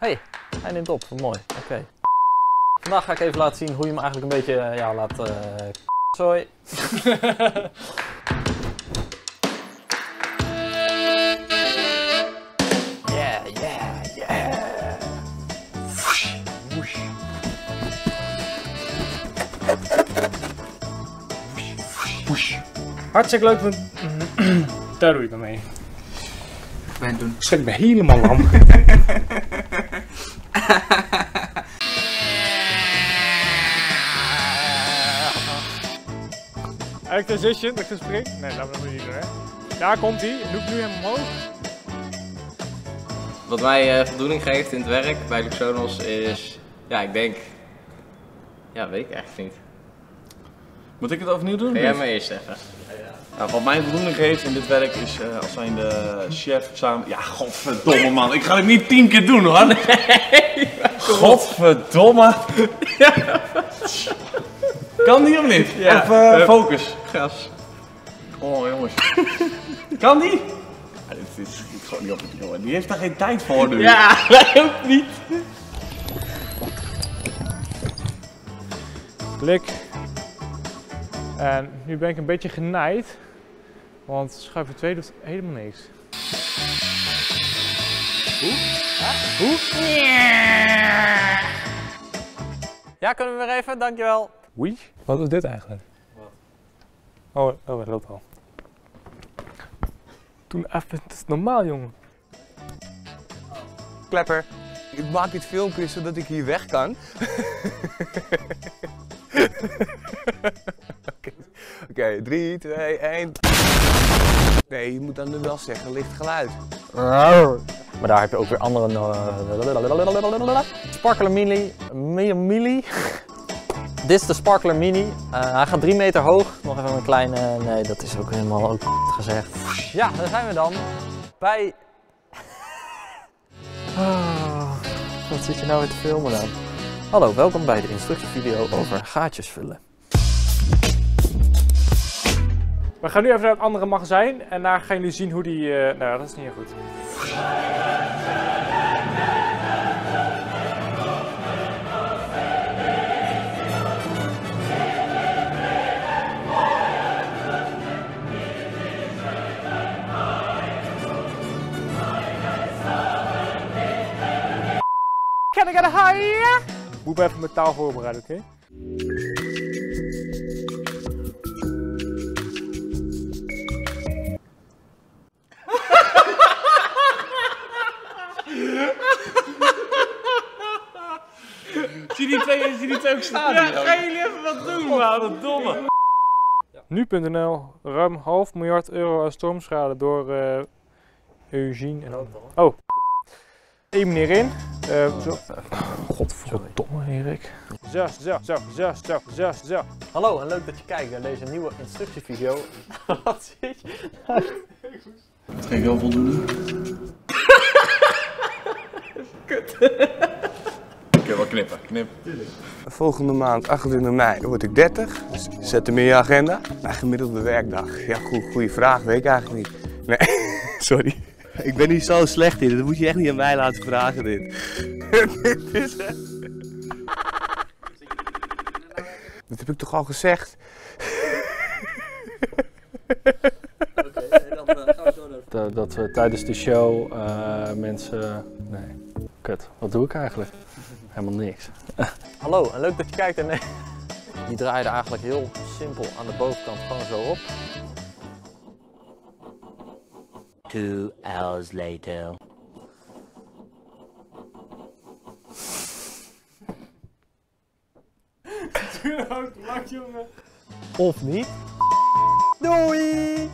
hey, hij neemt op. Mooi. Oké. Vandaag ga ik even laten zien hoe je hem eigenlijk een beetje eh, ja, laat... eh sorry. yeah, yeah, yeah. Hartstikke leuk, want daar doe je het dan mee. Ben doen. Schrik me helemaal lam. Acquisition, dat ik spring. Nee, laten we dat niet doen. Daar komt hij. Ik nu hem omhoog. Wat mij eh, voldoening geeft in het werk bij Luxonos is, ja, ik denk, ja, weet ik eigenlijk niet. Moet ik het overnieuw doen? Ga jij maar eerst zeggen. Nou, wat mij voldoening geeft in dit werk is eh, als zijn de chef samen... Ja, godverdomme man. Ik ga het niet tien keer doen hoor. Godverdomme. Kan die of niet? Ja. Of eh, Hup. focus? Gas. Oh jongens. kan die? Ja, dit, schiet gewoon niet op die jongen. Die heeft daar geen tijd voor nu. Ja, wij ook niet. Klik. En nu ben ik een beetje genaaid. Want schuiver 2 doet helemaal niks. Hoe? Hoe? Ja, kunnen we weer even? Dankjewel. Oei. Wat is dit eigenlijk? Oh, oh, het loopt al. Toen even, het is normaal jongen. Klepper. Ik maak dit filmpje zodat ik hier weg kan. Oké, Oké, 3, 2, 1. Nee, je moet dan nu wel zeggen, licht geluid. Maar daar heb je ook weer andere... eh, Sparkler Mini. Mi- Mini. Dit is de Sparkler Mini. Eh, hij gaat 3 meter hoog. Nog even een kleine... Nee, dat is ook helemaal ook gezegd. Ja, daar zijn we dan. Bij... Ah, wat zit je nou weer te filmen dan? Hallo, welkom bij de instructievideo over gaatjes vullen. We gaan nu even naar het andere magazijn en daar gaan jullie zien hoe die... eh, nou, dat is niet heel goed. Can I get a higher? Moet even mijn taal voorbereiden, oké? Die twee, zie die twee ook staan? Ja, ga jullie even wat doen, man. Godverdomme. Nu.nl, ruim half miljard euro aan stormschade door eh Eugene en... Oh. Eén meneer in. Eh zo. Godverdomme Erik. Zo, zo, zo, zo, zo, zo, zo. Hallo en leuk dat je kijkt naar deze nieuwe instructievideo. Wat zit je? Het geeft wel voldoening. Kut. Oké, wel knippen. Knip. Volgende maand, 28 mei, word ik 30. Dus zet hem in je agenda. Mijn gemiddelde werkdag. Ja, goe- goede vraag, weet ik eigenlijk niet. Nee, sorry. Ik ben niet zo slecht in, dat moet je echt niet aan mij laten vragen dit. Dit is echt- Dat heb ik toch al gezegd? Dat, dat we tijdens de show eh, mensen. Nee, kut. Wat doe ik eigenlijk? Helemaal niks. Hallo en leuk dat je kijkt. En nee. Die draaide eigenlijk heel simpel aan de bovenkant gewoon zo op. Two hours later. Of niet? Doei!